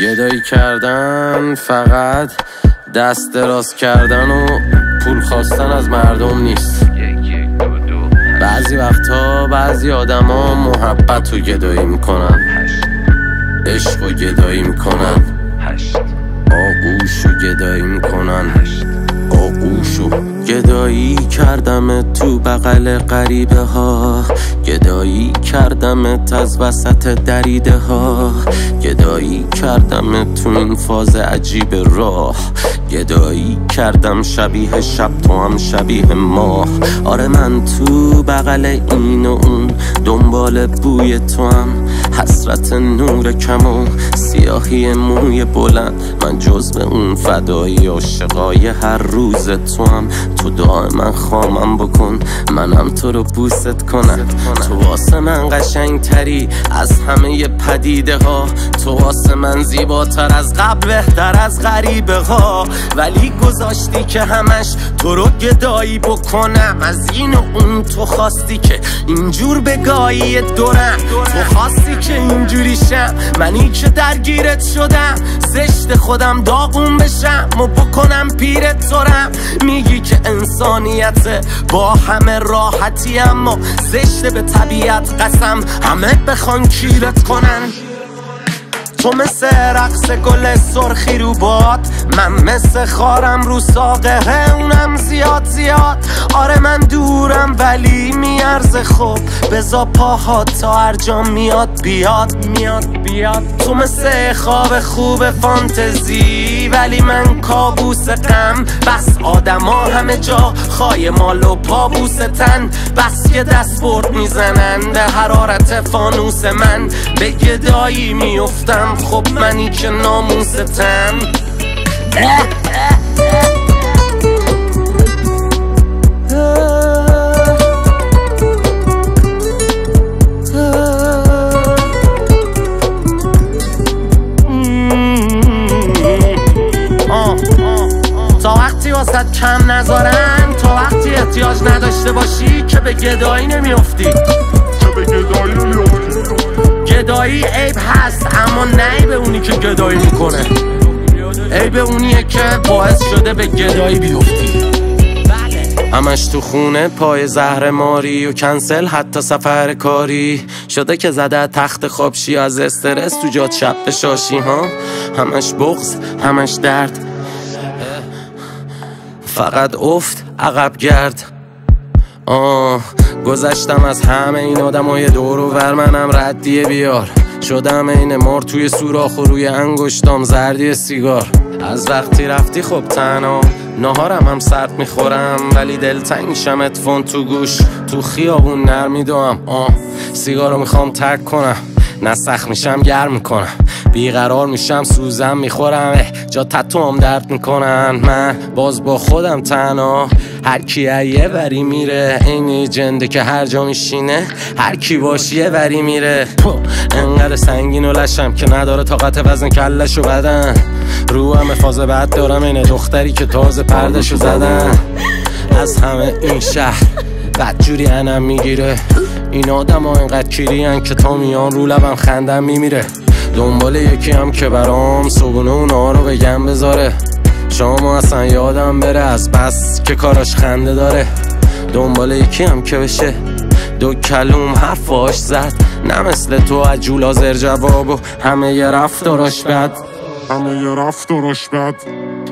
گدایی کردن فقط دست دراز کردن و پول خواستن از مردم نیست. بعضی وقتها بعضی آدما محبت رو گدایی می‌کنن. عشق و گدایی می‌کنن. آغوش رو گدایی می‌کنن. آغوشو گدایی کردم تو بغل غریبه ها. گدایی کردم از وسط دریده ها. گدایی کردم تو این فاز عجیب راه. گدایی کردم شبیه شب تو هم شبیه ماه. آره من تو بغل این و اون دنبال بوی تو هم. حسرت نور کم و سیاهی موی بلند. من جز اون فدایی عاشقای هر روز تو هم. تو دائما خامم بکن. منم تو رو بوست کنم. تو واسه من قشنگ تری از همه پدیده ها تو واسه من زیباتر از قبل بهتر از غریبه ها ولی گذاشتی که همش تو رو گدایی بکنم. از این و اون تو خواستی که اینجور بگایی دورم. تو خواستی که اینجوری شم. منی که درگیرت شدم. زشت خودم داغون بشم و بکنم پیرت تورم میگی که انسانیت با همه راحتی اما زشت به طبیعت قسم. همه بخوان کیرت کنن. تو مثل رقص گل سرخی رو باد. من مثل خارم رو ساقه. اونم زیاد زیاد. من دورم ولی میارزه. خوب بزا پاها تا هر جا میاد بیاد میاد بیاد. تو مثل خواب خوب فانتزی ولی من کابوس غم بس آدما همه جا خای مال و پابوس تن بس که دست برد می‌زنن به حرارت فانوس من. به گدایی میفتم خب منی که ناموستم. نذارن تا وقتی احتیاج نداشته باشی که به گدایی نمیافتی. که به گدایی نمیافتی گدایی عیب هست اما نه به اونی که گدایی می‌کنه. عیب اونیه که باعث شده به گدایی بیفتی همش تو خونه پای زهر ماری و کنسل حتی سفر کاری. شده که زده تخت خوابشی از استرس تو جات شب شاشی ها؟ همش بغز همش درد. فقط افت عقب گرد. آه گذشتم از همه این آدم های دور و ور منم ردیه بیار. شدم این مار توی سوراخ و روی انگشتام زردی سیگار. از وقتی رفتی خب تنها نهارم هم سرد می‌خورم ولی دلتنگ میشم اتفون تو گوش. تو خیابون نرمیدوم آه سیگارو می‌خوام ترک کنم. نسخ میشم گرم می‌کنم. بیقرار میشم سوزم می‌خورم. جا تتوم درد می‌کنن. من باز با خودم تنها. هر کی یه وری میره این جنده که هر جا میشینه هر کی باشی یه وری میره. انقدر سنگین و لشم که نداره طاقت وزن کلشو بدن. رو همه فاز بعد دارم اینه دختری که تازه پردشو زدن. از همه این شهر بدجوری انم می‌گیره. این آدم ها اینقدر کیری که تا میان رو لبم خندم میمیره. دنبال یکی هم که برام صبونه اونا رو بگم بذاره. شما اصلا یادم بره از بس که کاراش خنده داره. دنبال یکی هم که بشه. دو کلوم حرفاش زد. نه مثل تو عجول آزر جواب و همه یه رفتاراش بد. همه یه رفتاراش بد.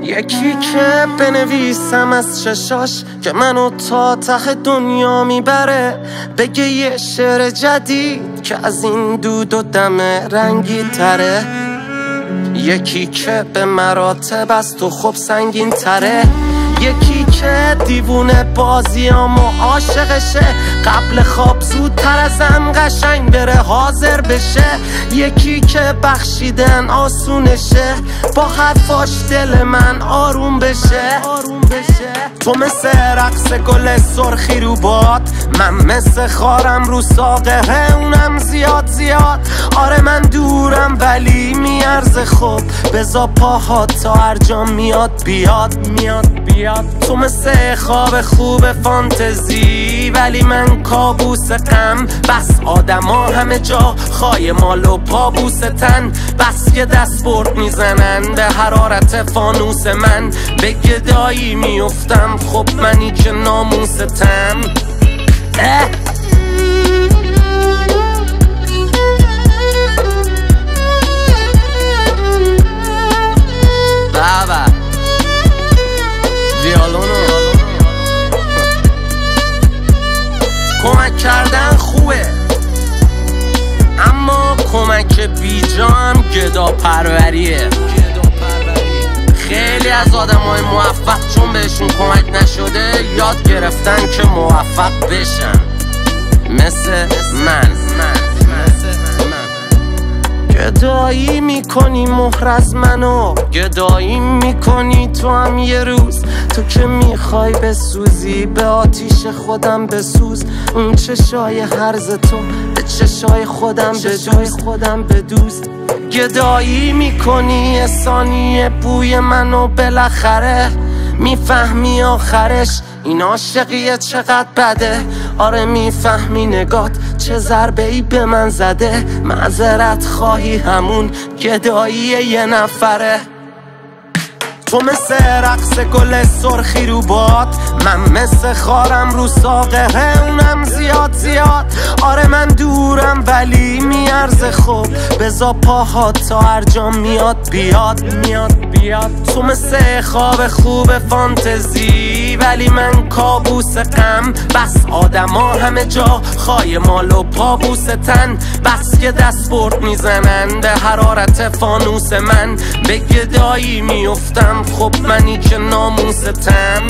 یکی که بنویسم از چشاش که منو تا ته دنیا می‌بره بگه یه شعر جدید که از این دود و دم رنگی تره. یکی که به مراتب از تو خوب سنگین تره. یکی که دیوونه بازیام و عاشقشه. قبل خواب زودتر ازم قشنگ بره حاضر بشه. یکی که بخشیدن آسونشه. با حرفاش دل من آروم بشه. آروم بشه تو مثل رقص گل سرخی رو باد. من مثل خارم رو ساقه. اونم زیاد زیاد. آره من دورم ولی میارزه خوب. بزا پاها تا هر جا میاد بیاد میاد بیاد. تو مثل مثل خواب خوب فانتزی ولی من کابوس غم بس آدما همه جا خای مال و پابوس تن بس که دست برد می‌زنن به حرارت فانوس من. به گدایی میفتم خب منی که ناموستم. موفق چون بهشون کمک نشده یاد گرفتن که موفق بشن. مثل من. گدایی می‌کنی مهر از منو گدایی می‌کنی تو هم یه روز. تو که می‌خوای بسوزی به آتیش خودم بسوز. اون چشای هرز تو به چشای خودم به جای خودم بدوز گدایی می‌کنی ثانیه بوی منو بالاخره می‌فهمی آخرش؟ این عاشقیه چقدر بده؟ آره می‌فهمی نگات چه ضربه ای به من زده؟ معذرت خواهی همون گدایی یه نفره. تو مثل رقص گل سرخی رو باد. من مثل خارم رو ساقه اونم زیاد زیاد. آره من دورم ولی میارزه خوب. بزا پاهات تا هر جا میاد بیاد میاد بیاد. تو مثل خواب خوب فانتزی ولی من کابوس غم. بس آدما همه جا خای مال و پابوس تن. بس که دست برد می‌زنن به حرارت فانوس من. به گدایی میفتم خب منی که ناموستم